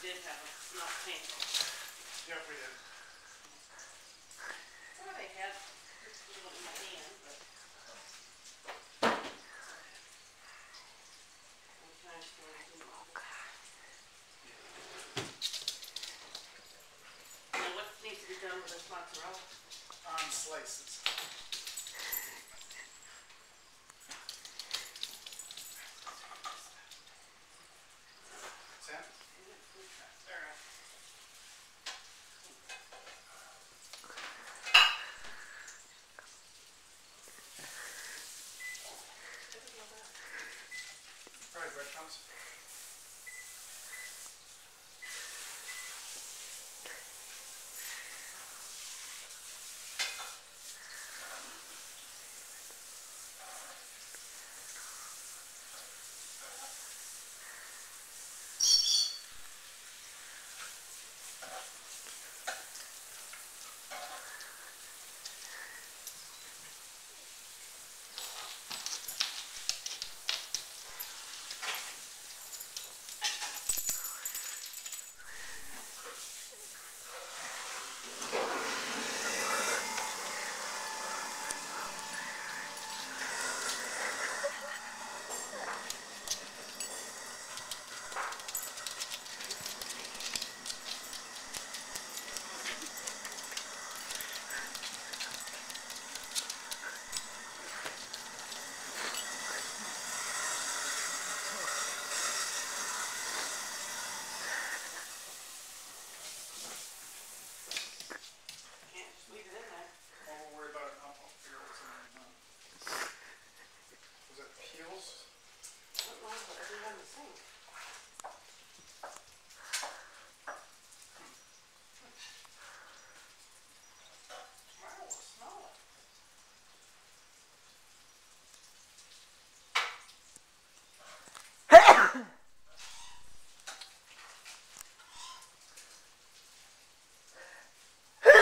we did have a not painful. Yep, we did. Well, they had, just a little in my hand, but. I'm trying to find. Now, what needs to be done with this mozzarella? On slices. where it comes.